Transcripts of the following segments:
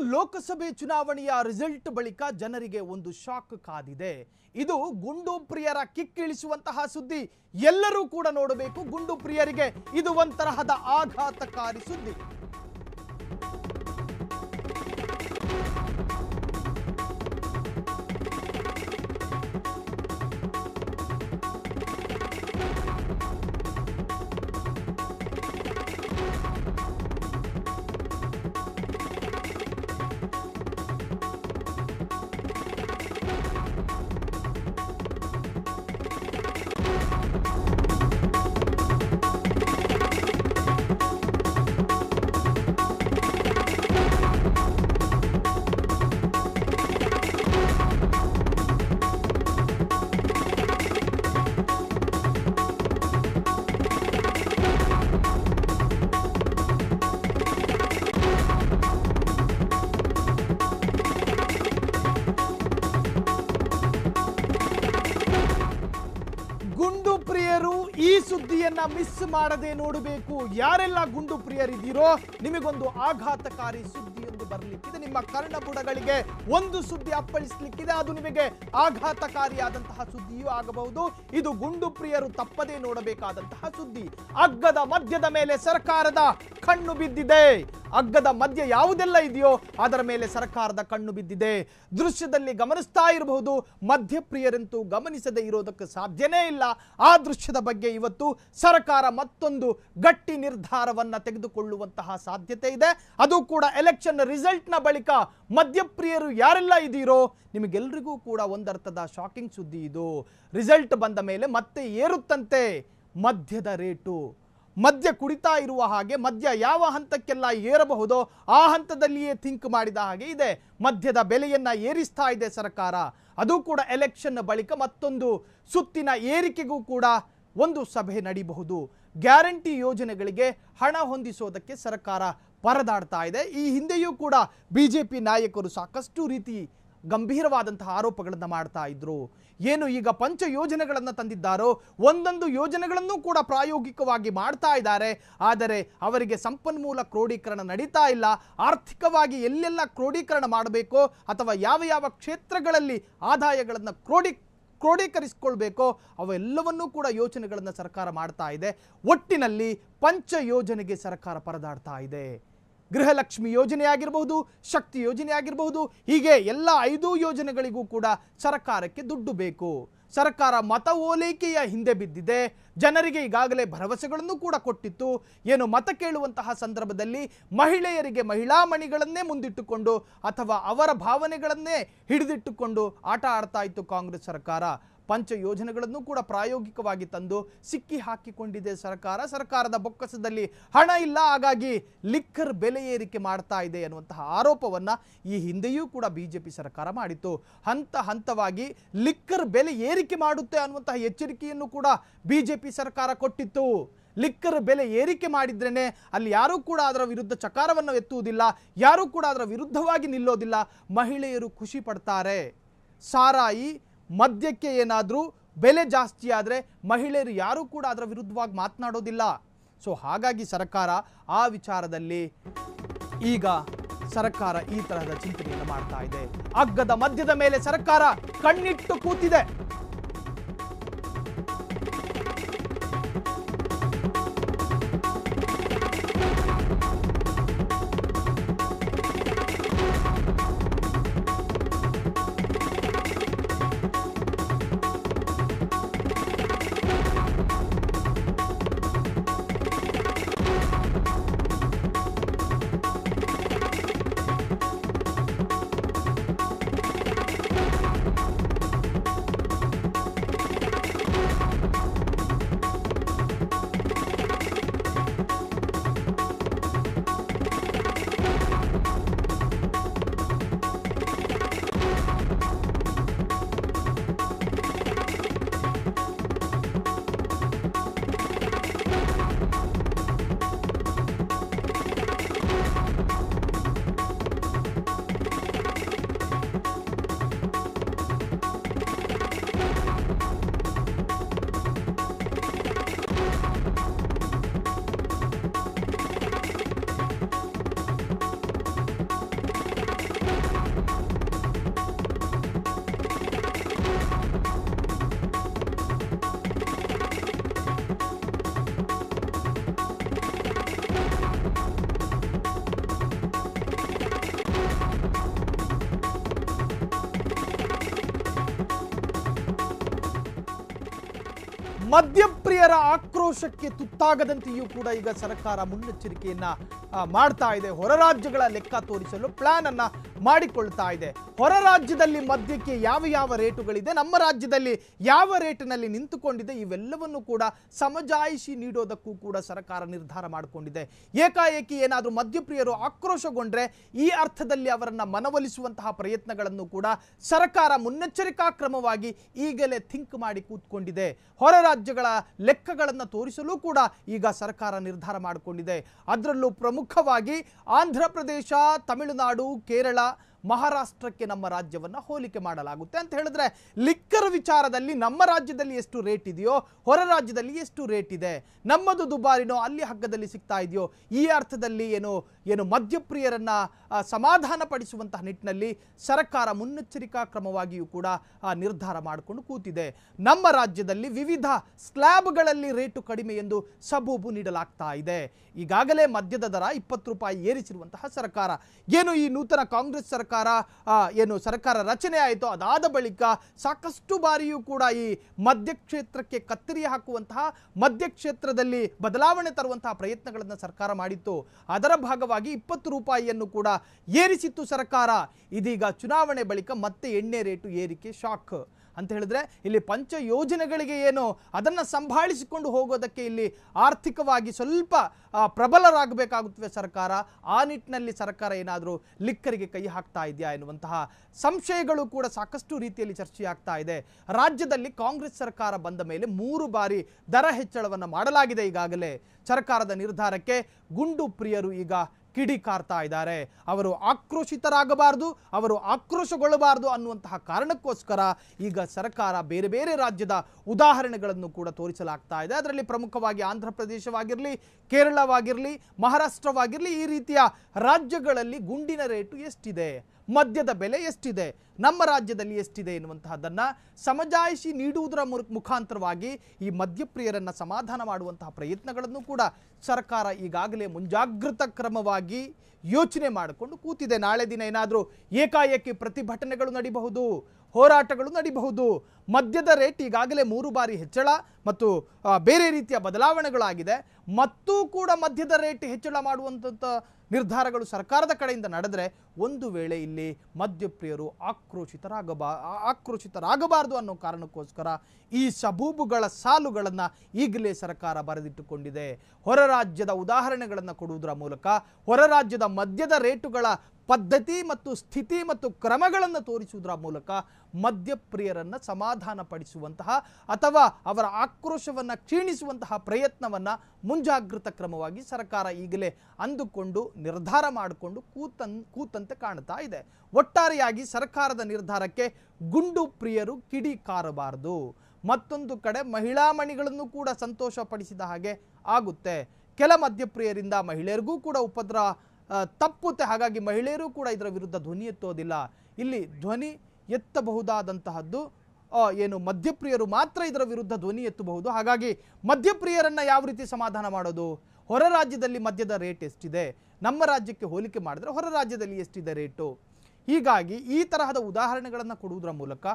ಲೋಕಸಭೆ ಚುನಾವಣೆಯ ರಿಸಲ್ಟ್ ಬಳಿಕ ಜನರಿಗೆ ಒಂದು ಶಾಕ್ ಕಾದಿದೆ. ಇದು ಗುಂಡು ಪ್ರಿಯರ ಕಿಕ್ಕಿಳಿಸುವಂತಹ ಸುದ್ದಿ. ಎಲ್ಲರೂ ಕೂಡ ನೋಡಬೇಕು ಗುಂಡು ಪ್ರಿಯರಿಗೆ ಇದು ಒಂತರಹದ ಆಘಾತಕಾರಿ ಸುದ್ದಿ. ಮಿಸ್ ಮಾಡದೆ ನೋಡಬೇಕು. ಯಾರೆಲ್ಲ ಗುಂಡು ಪ್ರಿಯರಿದ್ದೀರೋ ನಿಮಗೊಂದು ಆಘಾತಕಾರಿ ಸುದ್ದಿ ಎಂದು ಬರಲಿಕ್ಕಿದೆ. ನಿಮ್ಮ ಕರ್ಣಬುಡಗಳಿಗೆ ಒಂದು ಸುದ್ದಿ ಅಪ್ಪಳಿಸ್ಲಿಕ್ಕಿದೆ. ಅದು ನಿಮಗೆ ಆಘಾತಕಾರಿಯಾದಂತಹ ಸುದ್ದಿಯೂ ಆಗಬಹುದು. ಇದು ಗುಂಡು ಪ್ರಿಯರು ತಪ್ಪದೇ ನೋಡಬೇಕಾದಂತಹ ಸುದ್ದಿ. ಅಗ್ಗದ ಮಧ್ಯದ ಮೇಲೆ ಸರ್ಕಾರದ ಕಣ್ಣು ಬಿದ್ದಿದೆ. ಅಗ್ಗದ ಮಧ್ಯ ಯಾವುದೆಲ್ಲ ಇದೆಯೋ ಅದರ ಮೇಲೆ ಸರ್ಕಾರದ ಕಣ್ಣು ಬಿದ್ದಿದೆ. ದೃಶ್ಯದಲ್ಲಿ ಗಮನಿಸ್ತಾ ಇರಬಹುದು. ಮಧ್ಯಪ್ರಿಯರಂತೂ ಗಮನಿಸದೇ ಇರೋದಕ್ಕೆ ಸಾಧ್ಯನೇ ಇಲ್ಲ. ಆ ದೃಶ್ಯದ ಬಗ್ಗೆ ಇವತ್ತು ಸರ್ಕಾರ ಮತ್ತೊಂದು ಗಟ್ಟಿ ನಿರ್ಧಾರವನ್ನ ತೆಗೆದುಕೊಳ್ಳುವಂತಹ ಸಾಧ್ಯತೆ ಇದೆ. ಅದು ಕೂಡ ಎಲೆಕ್ಷನ್ ರಿಸಲ್ಟ್ನ ಬಳಿಕ ಮಧ್ಯಪ್ರಿಯರು ಯಾರೆಲ್ಲ ಇದೀರೋ ನಿಮಗೆಲ್ರಿಗೂ ಕೂಡ ಒಂದರ್ಥದ ಶಾಕಿಂಗ್ ಸುದ್ದಿ ಇದು. ರಿಸಲ್ಟ್ ಬಂದ ಮೇಲೆ ಮತ್ತೆ ಏರುತ್ತಂತೆ ಮದ್ಯದ ರೇಟು. ಮದ್ಯ ಕುಡಿತಾ ಇರುವ ಹಾಗೆ ಮದ್ಯ ಯಾವ ಹಂತಕ್ಕೆಲ್ಲ ಏರಬಹುದೋ ಆ ಹಂತದಲ್ಲಿಯೇ ಥಿಂಕ್ ಮಾಡಿದ ಹಾಗೆ ಇದೆ. ಮದ್ಯದ ಬೆಲೆಯನ್ನ ಏರಿಸ್ತಾ ಇದೆ ಸರ್ಕಾರ. ಅದು ಕೂಡ ಎಲೆಕ್ಷನ್ ಬಳಿಕ ಮತ್ತೊಂದು ಸುತ್ತಿನ ಏರಿಕೆಗೂ ಕೂಡ ಒಂದು ಸಭೆ ನಡೀಬಹುದು. ಗ್ಯಾರಂಟಿ ಯೋಜನೆಗಳಿಗೆ ಹಣ ಹೊಂದಿಸೋದಕ್ಕೆ ಸರ್ಕಾರ ಪರದಾಡ್ತಾ ಇದೆ. ಈ ಹಿಂದೆಯೂ ಕೂಡ ಬಿಜೆಪಿ ನಾಯಕರು ಸಾಕಷ್ಟು ರೀತಿ ಗಂಭೀರವಾದಂತಹ ಆರೋಪಗಳನ್ನು ಮಾಡ್ತಾ ಇದ್ರು. ಏನು ಈಗ ಪಂಚ ಯೋಜನೆಗಳನ್ನು ತಂದಿದ್ದಾರೋ? ಒಂದೊಂದು ಯೋಜನೆಗಳನ್ನು ಕೂಡ ಪ್ರಾಯೋಗಿಕವಾಗಿ ಮಾಡ್ತಾ ಇದ್ದಾರೆ. ಆದರೆ ಅವರಿಗೆ ಸಂಪನ್ಮೂಲ ಕ್ರೋಢೀಕರಣ ನಡೀತಾ ಇಲ್ಲ. ಆರ್ಥಿಕವಾಗಿ ಎಲ್ಲೆಲ್ಲ ಕ್ರೋಢೀಕರಣ ಮಾಡಬೇಕೋ ಅಥವಾ ಯಾವ ಯಾವ ಕ್ಷೇತ್ರಗಳಲ್ಲಿ ಆದಾಯಗಳನ್ನು ಕ್ರೋಢಿ ಕ್ರೋಢೀಕರಿಸಿಕೊಳ್ಬೇಕೋ ಅವೆಲ್ಲವನ್ನೂ ಕೂಡ ಯೋಜನೆಗಳನ್ನು ಸರ್ಕಾರ ಮಾಡ್ತಾ ಇದೆ. ಒಟ್ಟಿನಲ್ಲಿ ಪಂಚ ಯೋಜನೆಗೆ ಸರ್ಕಾರ ಪರದಾಡ್ತಾ ಇದೆ. ಗೃಹಲಕ್ಷ್ಮಿ ಯೋಜನೆ ಆಗಿರಬಹುದು, ಶಕ್ತಿ ಯೋಜನೆ ಆಗಿರಬಹುದು, ಹೀಗೆ ಎಲ್ಲ ಐದು ಯೋಜನೆಗಳಿಗೂ ಕೂಡ ಸರ್ಕಾರಕ್ಕೆ ದುಡ್ಡು ಬೇಕು. ಸರ್ಕಾರ ಮತ ಓಲೈಕೆಯ ಹಿಂದೆ ಬಿದ್ದಿದೆ. ಜನರಿಗೆ ಈಗಾಗಲೇ ಭರವಸೆಗಳನ್ನು ಕೂಡ ಕೊಟ್ಟಿತ್ತು. ಏನು ಮತ ಕೇಳುವಂತಹ ಸಂದರ್ಭದಲ್ಲಿ ಮಹಿಳೆಯರಿಗೆ ಮಹಿಳಾ ಮಣಿಗಳನ್ನೇ ಮುಂದಿಟ್ಟುಕೊಂಡು ಅಥವಾ ಅವರ ಭಾವನೆಗಳನ್ನೇ ಹಿಡಿದಿಟ್ಟುಕೊಂಡು ಆಟ ಆಡ್ತಾ ಇತ್ತು ಕಾಂಗ್ರೆಸ್ ಸರ್ಕಾರ. ಪಂಚ ಯೋಜನೆಗಳನ್ನು ಕೂಡ ಪ್ರಾಯೋಗಿಕವಾಗಿ ತಂದು ಸಿಕ್ಕಿ ಹಾಕಿಕೊಂಡಿದೆ ಸರ್ಕಾರ. ಸರ್ಕಾರದ ಬೊಕ್ಕಸದಲ್ಲಿ ಹಣ ಇಲ್ಲ, ಹಾಗಾಗಿ ಲಿಕ್ಕರ್ ಬೆಲೆ ಏರಿಕೆ ಮಾಡ್ತಾ ಇದೆ ಎನ್ನುವಂತಹ ಆರೋಪವನ್ನು ಈ ಹಿಂದೆಯೂ ಕೂಡ ಬಿಜೆಪಿ ಸರ್ಕಾರ ಮಾಡಿತ್ತು. ಹಂತ ಹಂತವಾಗಿ ಲಿಕ್ಕರ್ ಬೆಲೆ ಏರಿಕೆ ಮಾಡುತ್ತೆ ಅನ್ನುವಂತಹ ಎಚ್ಚರಿಕೆಯನ್ನು ಕೂಡ ಬಿಜೆಪಿ ಸರ್ಕಾರ ಕೊಟ್ಟಿತ್ತು. ಲಿಕ್ಕರ್ ಬೆಲೆ ಏರಿಕೆ ಮಾಡಿದ್ರೇನೆ ಅಲ್ಲಿ ಯಾರೂ ಕೂಡ ಅದರ ವಿರುದ್ಧ ಚಕಾರವನ್ನು ಎತ್ತುವುದಿಲ್ಲ, ಯಾರೂ ಕೂಡ ಅದರ ವಿರುದ್ಧವಾಗಿ ನಿಲ್ಲೋದಿಲ್ಲ. ಮಹಿಳೆಯರು ಖುಷಿ ಪಡ್ತಾರೆ. ಸಾರಾಯಿ ಮದ್ಯಕ್ಕೆ ಏನಾದರೂ ಬೆಲೆ ಜಾಸ್ತಿ ಆದರೆ ಮಹಿಳೆಯರು ಯಾರೂ ಕೂಡ ಅದರ ವಿರುದ್ಧವಾಗಿ ಮಾತನಾಡೋದಿಲ್ಲ. ಸೊ ಹಾಗಾಗಿ ಸರ್ಕಾರ ಆ ವಿಚಾರದಲ್ಲಿ ಈಗ ಸರ್ಕಾರ ಈ ತರಹದ ಚಿಂತನೆಯನ್ನು ಮಾಡ್ತಾ ಇದೆ. ಅಗ್ಗದ ಮಧ್ಯದ ಮೇಲೆ ಸರ್ಕಾರ ಕಣ್ಣಿಟ್ಟು ಕೂತಿದೆ. ಮದ್ಯಪ್ರಿಯರ ಆಕ್ರೋಶಕ್ಕೆ ತುತ್ತಾಗದಂತೆಯೂ ಕೂಡ ಈಗ ಸರ್ಕಾರ ಮುನ್ನೆಚ್ಚರಿಕೆಯನ್ನ ಮಾಡ್ತಾ ಇದೆ. ಹೊರ ರಾಜ್ಯಗಳ ಲೆಕ್ಕ ತೋರಿಸಲು ಪ್ಲಾನ್ ಅನ್ನ ಮಾಡಿಕೊಳ್ತಾ ಇದೆ. ಹೊರ ರಾಜ್ಯದಲ್ಲಿ ಮದ್ಯಕ್ಕೆ ಯಾವ ಯಾವ ರೇಟುಗಳಿದೆ, ನಮ್ಮ ರಾಜ್ಯದಲ್ಲಿ ಯಾವ ರೇಟಿನಲ್ಲಿ ನಿಂತುಕೊಂಡಿದೆ, ಇವೆಲ್ಲವನ್ನು ಕೂಡ ಸಮಜಾಯಿಷಿ ನೀಡೋದಕ್ಕೂ ಕೂಡ ಸರ್ಕಾರ ನಿರ್ಧಾರ ಮಾಡಿಕೊಂಡಿದೆ. ಏಕಾಏಕಿ ಏನಾದರೂ ಮದ್ಯಪ್ರಿಯರು ಆಕ್ರೋಶಗೊಂಡ್ರೆ, ಈ ಅರ್ಥದಲ್ಲಿ ಅವರನ್ನ ಮನವೊಲಿಸುವಂತಹ ಪ್ರಯತ್ನಗಳನ್ನು ಕೂಡ ಸರ್ಕಾರ ಮುನ್ನೆಚ್ಚರಿಕಾ ಕ್ರಮವಾಗಿ ಈಗಲೇ ಥಿಂಕ್ ಮಾಡಿ ಕೂತ್ಕೊಂಡಿದೆ. ಹೊರ ರಾಜ್ಯಗಳ ಲೆಕ್ಕಗಳನ್ನು ತೋರಿಸಲು ಕೂಡ ಈಗ ಸರ್ಕಾರ ನಿರ್ಧಾರ ಮಾಡಿಕೊಂಡಿದೆ. ಅದರಲ್ಲೂ ಪ್ರಮುಖವಾಗಿ ಆಂಧ್ರ ಪ್ರದೇಶ, ತಮಿಳುನಾಡು, ಕೇರಳ, ಮಹಾರಾಷ್ಟ್ರಕ್ಕೆ ನಮ್ಮ ರಾಜ್ಯವನ್ನು ಹೋಲಿಕೆ ಮಾಡಲಾಗುತ್ತೆ ಅಂತ ಹೇಳಿದ್ರೆ ಲಿಕ್ಕರ್ ವಿಚಾರದಲ್ಲಿ ನಮ್ಮ ರಾಜ್ಯದಲ್ಲಿ ಎಷ್ಟು ರೇಟ್ ಇದೆಯೋ, ಹೊರ ರಾಜ್ಯದಲ್ಲಿ ಎಷ್ಟು ರೇಟ್ ಇದೆ, ನಮ್ಮದು ದುಬಾರಿನೋ, ಅಲ್ಲಿ ಹಗ್ಗದಲ್ಲಿ ಸಿಗ್ತಾ ಇದೆಯೋ, ಈ ಅರ್ಥದಲ್ಲಿ ಏನು ಏನು ಮದ್ಯಪ್ರಿಯರನ್ನು ಸಮಾಧಾನಪಡಿಸುವಂತಹ ಸಮಾಧಾನ ಪಡಿಸುವಂತಹ ನಿಟ್ಟಿನಲ್ಲಿ ಸರ್ಕಾರ ಮುನ್ನೆಚ್ಚರಿಕಾ ಕ್ರಮವಾಗಿಯೂ ಕೂಡ ನಿರ್ಧಾರ ಮಾಡಿಕೊಂಡು ಕೂತಿದೆ. ನಮ್ಮ ರಾಜ್ಯದಲ್ಲಿ ವಿವಿಧ ಸ್ಲ್ಯಾಬ್ಗಳಲ್ಲಿ ರೇಟು ಕಡಿಮೆ ಎಂದು ಸಬೂಬು ನೀಡಲಾಗ್ತಾ ಇದೆ. ಈಗಾಗಲೇ ಮದ್ಯದ ದರ ಇಪ್ಪತ್ತು ರೂಪಾಯಿ ಏರಿಸಿರುವಂತಹ ಸರ್ಕಾರ. ಏನು ಈ ನೂತನ ಕಾಂಗ್ರೆಸ್ ಸರ್ಕಾರ ಏನು ಸರ್ಕಾರ ರಚನೆ ಆಯಿತು ಅದಾದ ಬಳಿಕ ಸಾಕಷ್ಟು ಬಾರಿಯೂ ಕೂಡ ಈ ಮದ್ಯ ಕ್ಷೇತ್ರಕ್ಕೆ ಕತ್ತರಿ ಹಾಕುವಂತಹ ಮದ್ಯ ಕ್ಷೇತ್ರದಲ್ಲಿ ಬದಲಾವಣೆ ತರುವಂತಹ ಪ್ರಯತ್ನಗಳನ್ನು ಸರ್ಕಾರ ಮಾಡಿತ್ತು. ಅದರ ಭಾಗವಾಗಿ ಇಪ್ಪತ್ತು ರೂಪಾಯಿಯನ್ನು ಕೂಡ ಏರಿಸಿತ್ತು ಸರ್ಕಾರ. ಇದೀಗ ಚುನಾವಣೆ ಬಳಿಕ ಮತ್ತೆ ಎಣ್ಣೆ ರೇಟು ಏರಿಕೆ ಶಾಕ್. ಅಂತ ಹೇಳಿದ್ರೆ ಇಲ್ಲಿ ಪಂಚ ಯೋಜನೆಗಳಿಗೆ ಏನು ಅದನ್ನು ಸಂಭಾಳಿಸಿಕೊಂಡು ಹೋಗೋದಕ್ಕೆ ಇಲ್ಲಿ ಆರ್ಥಿಕವಾಗಿ ಸ್ವಲ್ಪ ಪ್ರಬಲರಾಗಬೇಕಾಗುತ್ತವೆ ಸರ್ಕಾರ. ಆ ನಿಟ್ಟಿನಲ್ಲಿ ಸರ್ಕಾರ ಏನಾದರೂ ಲಿಕ್ಕರಿಗೆ ಕೈ ಹಾಕ್ತಾ ಇದೆಯಾ ಎನ್ನುವಂತಹ ಸಂಶಯಗಳು ಕೂಡ ಸಾಕಷ್ಟು ರೀತಿಯಲ್ಲಿ ಚರ್ಚೆಯಾಗ್ತಾ ಇದೆ. ರಾಜ್ಯದಲ್ಲಿ ಕಾಂಗ್ರೆಸ್ ಸರ್ಕಾರ ಬಂದ ಮೇಲೆ ಮೂರು ಬಾರಿ ದರ ಹೆಚ್ಚಳವನ್ನು ಮಾಡಲಾಗಿದೆ ಈಗಾಗಲೇ. ಸರ್ಕಾರದ ನಿರ್ಧಾರಕ್ಕೆ ಗುಂಡು ಪ್ರಿಯರು ಈಗ ಕಿಡಿಕಾರ್ತಾ ಇದ್ದಾರೆ. ಅವರು ಆಕ್ರೋಶಿತರಾಗಬಾರದು, ಅವರು ಆಕ್ರೋಶಗೊಳ್ಳಬಾರದು ಅನ್ನುವಂತಹ ಕಾರಣಕ್ಕೋಸ್ಕರ ಈಗ ಸರ್ಕಾರ ಬೇರೆ ಬೇರೆ ರಾಜ್ಯದ ಉದಾಹರಣೆಗಳನ್ನು ಕೂಡ ತೋರಿಸಲಾಗ್ತಾ ಇದೆ. ಅದರಲ್ಲಿ ಪ್ರಮುಖವಾಗಿ ಆಂಧ್ರ ಪ್ರದೇಶವಾಗಿರಲಿ, ಕೇರಳವಾಗಿರಲಿ, ಮಹಾರಾಷ್ಟ್ರವಾಗಿರಲಿ ಈ ರೀತಿಯ ರಾಜ್ಯಗಳಲ್ಲಿ ಗುಂಡಿನ ರೇಟು ಎಷ್ಟಿದೆ? ಮದ್ಯದ ಬೆಲೆ ಎಷ್ಟಿದೆ, ನಮ್ಮ ರಾಜ್ಯದಲ್ಲಿ ಎಷ್ಟಿದೆ ಎನ್ನುವಂತಹದ್ದನ್ನು ಸಮಜಾಯಿಷಿ ನೀಡುವುದರ ಮುಖಾಂತರವಾಗಿ ಈ ಮದ್ಯಪ್ರಿಯರನ್ನು ಸಮಾಧಾನ ಮಾಡುವಂತಹ ಪ್ರಯತ್ನಗಳನ್ನು ಕೂಡ ಸರ್ಕಾರ ಈಗಾಗಲೇ ಮುಂಜಾಗೃತ ಕ್ರಮವಾಗಿ ಯೋಚನೆ ಮಾಡಿಕೊಂಡು ಕೂತಿದೆ. ನಾಳೆ ದಿನ ಏನಾದರೂ ಏಕಾಏಕಿ ಪ್ರತಿಭಟನೆಗಳು ನಡಿಬಹುದು, ಹೋರಾಟಗಳು ನಡಿಬಹುದು ಮದ್ಯದ ರೇಟ್ ಈಗಾಗಲೇ ಮೂರು ಬಾರಿ ಹೆಚ್ಚಳ ಮತ್ತು ಬೇರೆ ರೀತಿಯ ಬದಲಾವಣೆಗಳಾಗಿದೆ. ಮತ್ತೂ ಕೂಡ ಮದ್ಯದ ರೇಟ್ ಹೆಚ್ಚಳ ಮಾಡುವಂಥ ನಿರ್ಧಾರಗಳು ಸರ್ಕಾರದ ಕಡೆಯಿಂದ ನಡೆದರೆ ಒಂದು ವೇಳೆ ಇಲ್ಲಿ ಮದ್ಯಪ್ರಿಯರು ಆಕ್ರೋಶಿತರಾಗಬಾ ಆಕ್ರೋಶಿತರಾಗಬಾರದು ಅನ್ನೋ ಕಾರಣಕ್ಕೋಸ್ಕರ ಈ ಸಬೂಬುಗಳ ಸಾಲುಗಳನ್ನು ಈಗಲೇ ಸರ್ಕಾರ ಬರೆದಿಟ್ಟುಕೊಂಡಿದೆ. ಹೊರ ರಾಜ್ಯದ ಉದಾಹರಣೆಗಳನ್ನು ಕೊಡುವುದರ ಮೂಲಕ ಹೊರ ರಾಜ್ಯದ ಮದ್ಯದ ರೇಟುಗಳ ಪದ್ಧತಿ ಮತ್ತು ಸ್ಥಿತಿ ಮತ್ತು ಕ್ರಮಗಳನ್ನು ತೋರಿಸುವುದರ ಮೂಲಕ ಮದ್ಯಪ್ರಿಯರನ್ನು ಸಮಾಧಾನ ಪಡಿಸುವಂತಹ ಅಥವಾ ಅವರ ಆಕ್ರೋಶವನ್ನು ಕ್ಷೀಣಿಸುವಂತಹ ಪ್ರಯತ್ನವನ್ನು ಮುಂಜಾಗೃತ ಕ್ರಮವಾಗಿ ಸರ್ಕಾರ ಈಗಲೇ ಅಂದುಕೊಂಡು, ನಿರ್ಧಾರ ಮಾಡಿಕೊಂಡು ಕೂತನ್, ಕೂತಂತೆ ಕಾಣ್ತಾ ಇದೆ. ಒಟ್ಟಾರೆಯಾಗಿ ಸರ್ಕಾರದ ನಿರ್ಧಾರಕ್ಕೆ ಗುಂಡು ಪ್ರಿಯರು ಕಿಡಿ ಕಾರಬಾರದು. ಮತ್ತೊಂದು ಕಡೆ ಮಹಿಳಾ ಮಣಿಗಳನ್ನು ಕೂಡ ಸಂತೋಷಪಡಿಸಿದ ಹಾಗೆ ಆಗುತ್ತೆ. ಕೆಲ ಮದ್ಯಪ್ರಿಯರಿಂದ ಮಹಿಳೆಯರಿಗೂ ಕೂಡ ಉಪದ್ರ ತಪ್ಪುತ್ತೆ. ಹಾಗಾಗಿ ಮಹಿಳೆಯರು ಕೂಡ ಇದರ ವಿರುದ್ಧ ಧ್ವನಿ ಎತ್ತೋದಿಲ್ಲ. ಇಲ್ಲಿ ಧ್ವನಿ ಎತ್ತಬಹುದಾದಂತಹದ್ದು ಏನು, ಮದ್ಯಪ್ರಿಯರು ಮಾತ್ರ ಇದರ ವಿರುದ್ಧ ಧ್ವನಿ ಎತ್ತಬಹುದು. ಹಾಗಾಗಿ ಮದ್ಯಪ್ರಿಯರನ್ನು ಯಾವ ರೀತಿ ಸಮಾಧಾನ ಮಾಡೋದು? ಹೊರ ರಾಜ್ಯದಲ್ಲಿ ಮದ್ಯದ ರೇಟ್ ಎಷ್ಟಿದೆ? ನಮ್ಮ ರಾಜ್ಯಕ್ಕೆ ಹೋಲಿಕೆ ಮಾಡಿದ್ರೆ ಹೊರ ರಾಜ್ಯದಲ್ಲಿ ಎಷ್ಟಿದೆ ರೇಟು? ಹೀಗಾಗಿ ಈ ತರಹದ ಉದಾಹರಣೆಗಳನ್ನು ಕೊಡುವುದರ ಮೂಲಕ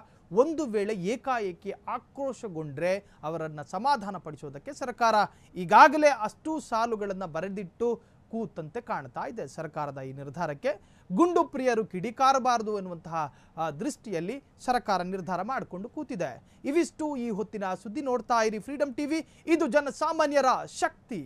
ಒಂದು ವೇಳೆ ಏಕಾಏಕಿ ಆಕ್ರೋಶಗೊಂಡ್ರೆ ಅವರನ್ನು ಸಮಾಧಾನ ಪಡಿಸೋದಕ್ಕೆ ಸರ್ಕಾರ ಈಗಾಗಲೇ ಅಷ್ಟು ಸಾಲುಗಳನ್ನು ಬರೆದಿಟ್ಟು ಕೂತಂತೆ ಕಾಣ್ತಾ ಇದೆ. ಸರ್ಕಾರದ ಈ ನಿರ್ಧಾರಕ್ಕೆ ಗುಂಡು ಪ್ರಿಯರು ಕಿಡಿಕಾರಬಾರದು ಎನ್ನುವಂತಹ ದೃಷ್ಟಿಯಲ್ಲಿ ಸರ್ಕಾರ ನಿರ್ಧಾರ ಮಾಡಿಕೊಂಡು ಕೂತಿದೆ. ಇವಿಷ್ಟು ಈ ಹೊತ್ತಿನ ಸುದ್ದಿ ನೋಡ್ತಾ ಇರಿ ಫ್ರೀಡಂ ಟಿವಿ ಇದು ಜನಸಾಮಾನ್ಯರ ಶಕ್ತಿ.